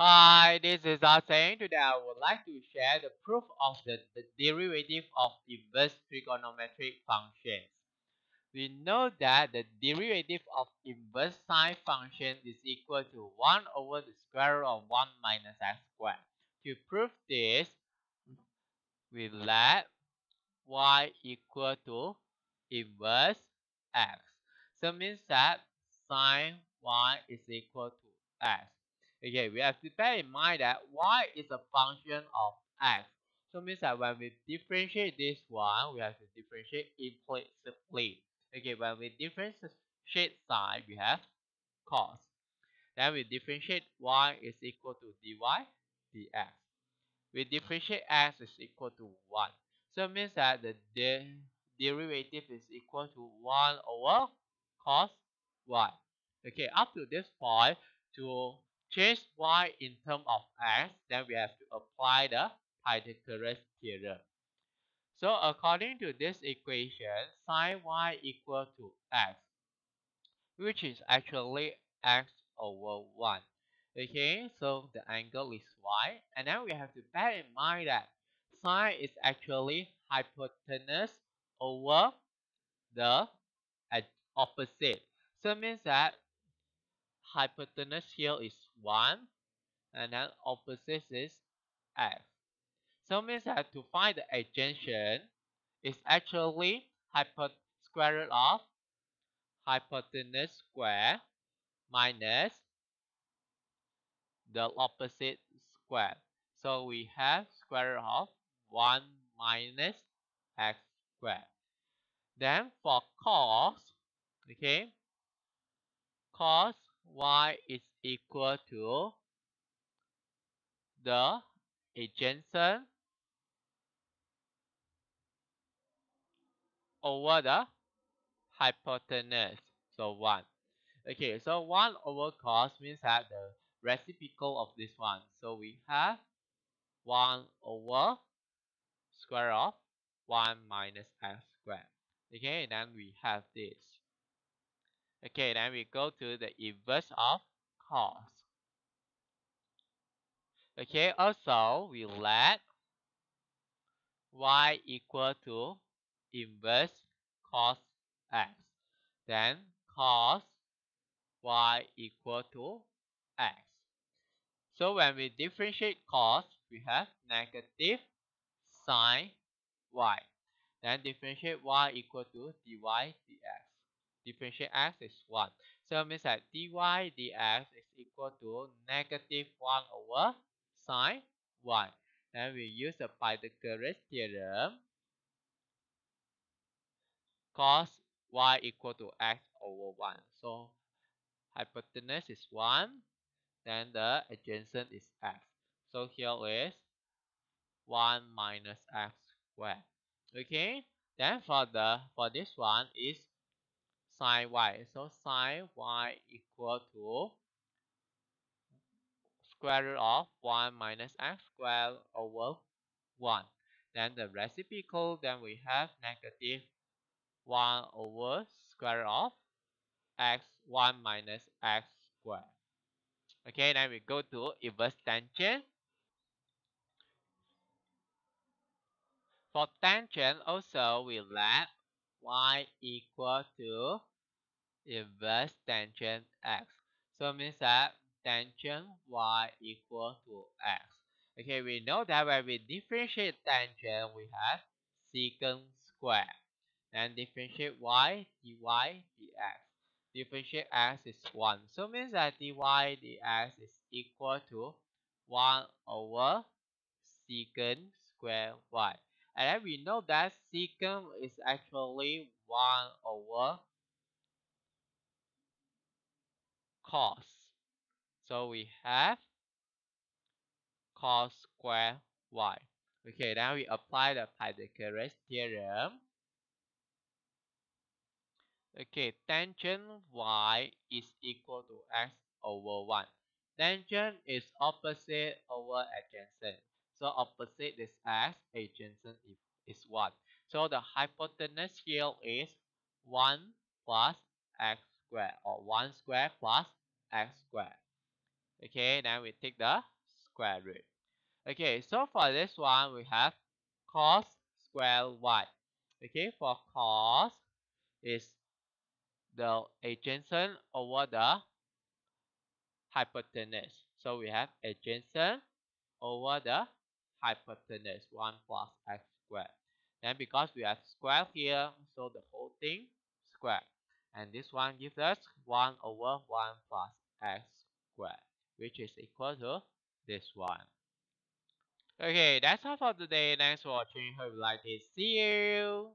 Hi, this is Arsene. Today I would like to share the proof of the, the derivative of inverse trigonometric functions. We know that the derivative of inverse sine function is equal to 1 over the square root of 1 minus x squared. To prove this, we let y equal to inverse x. So means that sine y is equal to x. Okay, we have to bear in mind that y is a function of x. So means that when we differentiate this one, we have to differentiate implicitly. Okay, when we differentiate sine, we have cos. Then we differentiate y is equal to dy dx. We differentiate x is equal to 1. So it means that the de derivative is equal to 1 over cos y. Okay, up to this point, to change y in terms of x, then we have to apply the Pythagoras theorem. So according to this equation, sine y equal to x, which is actually x over 1. Okay, so the angle is y, and then we have to bear in mind that sine is actually hypotenuse over the opposite. So it means that hypotenuse here is 1, and then opposite is x. So means that to find the adjacent is actually square root of hypotenuse square minus the opposite square. So we have square root of 1 minus x squared. Then for cos, okay, cos y is equal to the adjacent over the hypotenuse. So 1. Okay, so 1 over cos means that the reciprocal of this one. So we have 1 over square of 1 minus x squared. Okay, And then we have this. Okay, then we go to the inverse of cos. Okay, also we let y equal to inverse cos x. Then cos y equal to x. So when we differentiate cos, we have negative sine y. Then differentiate y equal to dy dx. Differentiate x is 1. So it means that dy dx is equal to negative 1 over sine y. Then we use the Pythagoras theorem. Cos y equal to x over 1. So hypotenuse is 1. Then the adjacent is x. So here is 1 minus x squared. Okay. Then for the for this one is sine y. So sine y equal to square root of 1 minus x squared over 1. Then the reciprocal, then we have negative 1 over square root of x 1 minus x squared. Okay, then we go to inverse tangent. For tangent, also we let y equal to inverse tangent x. So means that tangent y equal to x. Okay, we know that when we differentiate tangent, we have secant square. And differentiate y, dy, dx. Differentiate x is 1. So means that dy dx is equal to 1 over secant square y. And then we know that secant is actually 1 over cos. So we have cos square y. Okay, then we apply the Pythagoras theorem. Okay, tangent y is equal to x over 1. Tangent is opposite over adjacent. So opposite is x, adjacent is 1. So the hypotenuse here is 1 plus x squared or 1 square plus x squared. Okay, then we take the square root. Okay, so for this one, we have cos square y. Okay, for cos is the adjacent over the hypotenuse. So we have adjacent over the hypotenuse 1 plus x squared. Then because we have square here, so the whole thing square. And this one gives us 1 over 1 plus x squared, which is equal to this one. Okay, that's all for today. Thanks for watching. Hope you like it. See you.